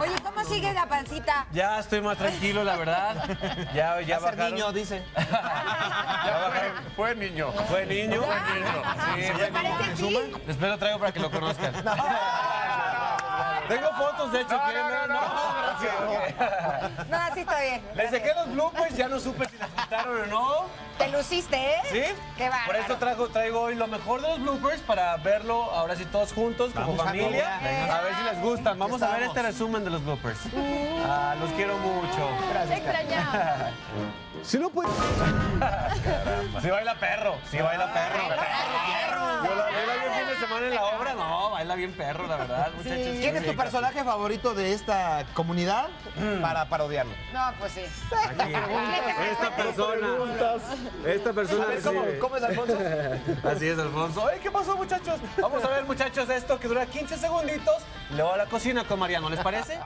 Oye, ¿cómo sigue la pancita? Ya estoy más tranquilo, la verdad. Ya, ya Va a ser bajaron. niño, dice. Ya bajaron. Fue niño. ¿Fue niño? Sí, ¿Se fue parece niño. ti? Después lo traigo para que lo conozcan. Tengo fotos, de hecho. No, ¿quieren no, no, no. Ok, ok. No, así está bien. Les dejé los bloopers, ya no supe si les gustaron o no. Te luciste, ¿eh? ¿Sí? Qué bárbaro. Por eso traigo, traigo hoy lo mejor de los bloopers para verlo ahora sí todos juntos, como Vamos, familia. familia. A ver si les gustan. Vamos a ver este resumen de los bloopers. Ah, los quiero mucho. Te extrañaba. Si no puede. Sí baila perro, sí baila perro. Yo la en la obra, no, baila bien perro, la verdad, muchachos. ¿Quién es tu personaje favorito de esta comunidad para parodiarlo? No, pues sí. Aquí. Esta persona. Esta persona. A ver, ¿cómo, es Alfonso? Así es, Alfonso. ¿qué pasó, muchachos? Vamos a ver, muchachos, esto que dura 15 segunditos. Luego a la cocina con Mariano, ¿les parece?